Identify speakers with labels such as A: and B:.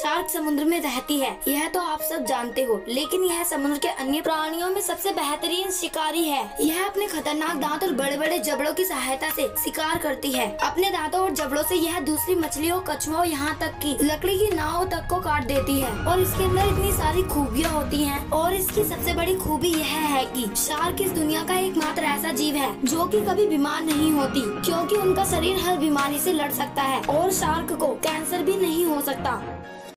A: Shark समुद्र में रहती है। यह तो आप सब जानते हो, लेकिन यह समुद्र के अन्य प्राणियों में सबसे बेहतरीन शिकारी है। यह अपने खतरनाक दांत और बड़े बड़े जबड़ों की सहायता से शिकार करती है। अपने दांतों और जबड़ों से यह दूसरी मछलियों, कछुओं यहाँ तक की लकड़ी की नाव तक को काट देती है। और इसके अंदर इतनी सारी खूबियाँ होती है। और इसकी सबसे बड़ी खूबी यह है की शार्क इस दुनिया का एकमात्र ऐसा जीव है, जो की कभी बीमार नहीं होती, क्योंकि उनका शरीर हर बीमारी से लड़ सकता है, और शार्क को कैंसर भी नहीं हो सकता।